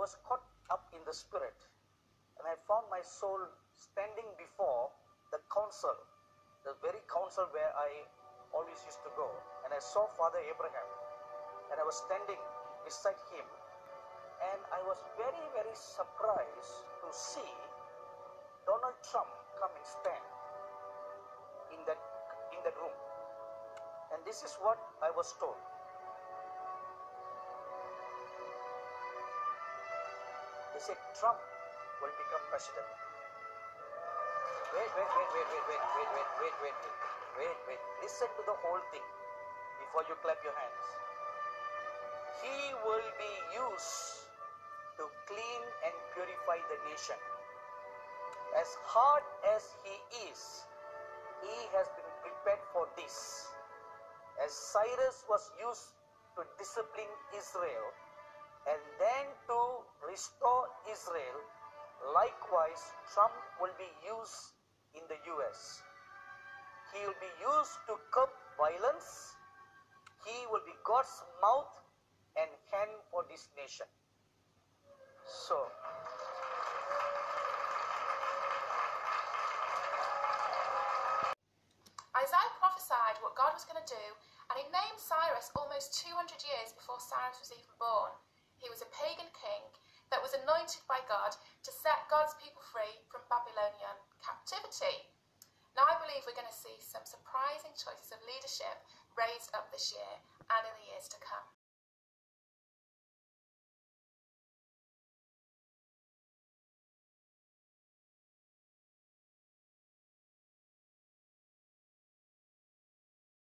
was caught up in the spirit, and I found my soul standing before the council, the very council where I always used to go. And I saw Father Abraham, and I was standing beside him, and I was very, very surprised to see Donald Trump come and stand in that in that room. And this is what I was told. They said Trump will become president. Wait, wait, wait, wait, wait, wait, wait, wait, wait, wait, wait, wait, wait. Listen to the whole thing before you clap your hands. He will be used to clean and purify the nation. As hard as he is, he has been prepared for this. As Cyrus was used to discipline Israel and then to restore Israel, likewise, Trump will be used in the US. He will be used to curb violence. He will be God's mouth and hand for this nation. So, Isaiah prophesied what God was going to do, and he named Cyrus almost 200 years before Cyrus was even born. He was a pagan king that was anointed by God to set God's people free from Babylonian captivity. Now, I believe we're going to see some surprising choices of leadership raised up this year and in the years to come.